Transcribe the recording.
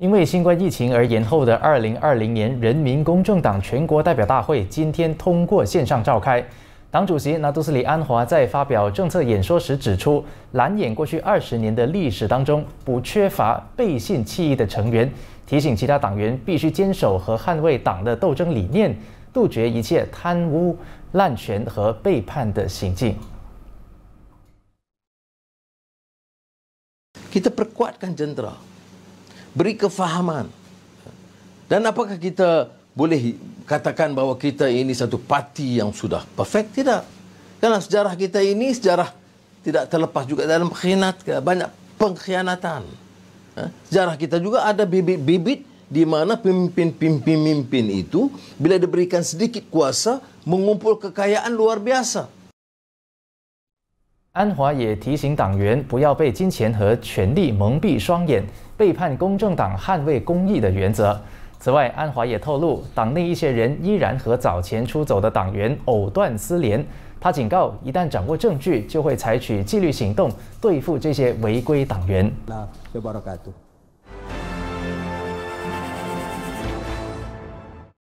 因为新冠疫情而延后的二零二零年人民公正党全国代表大会今天通过线上召开。党主席拿督斯里安华在发表政策演说时指出，蓝眼过去二十年的历史当中不缺乏背信弃义的成员，提醒其他党员必须坚守和捍卫党的斗争理念，杜绝一切贪污、滥权和背叛的行径。Beri kefahaman. Dan apakah kita boleh katakan bahawa kita ini satu parti yang sudah perfect? Tidak. Dalam sejarah kita ini, sejarah tidak terlepas juga dalam khianat, banyak pengkhianatan. Ha? Sejarah kita juga ada bibit-bibit di mana pemimpin-pemimpin itu bila diberikan sedikit kuasa mengumpul kekayaan luar biasa. 安华也提醒党员不要被金钱和权力蒙蔽双眼，背叛公正党捍卫公义的原则。此外，安华也透露，党内一些人依然和早前出走的党员藕断丝连。他警告，一旦掌握证据，就会采取纪律行动对付这些违规党员。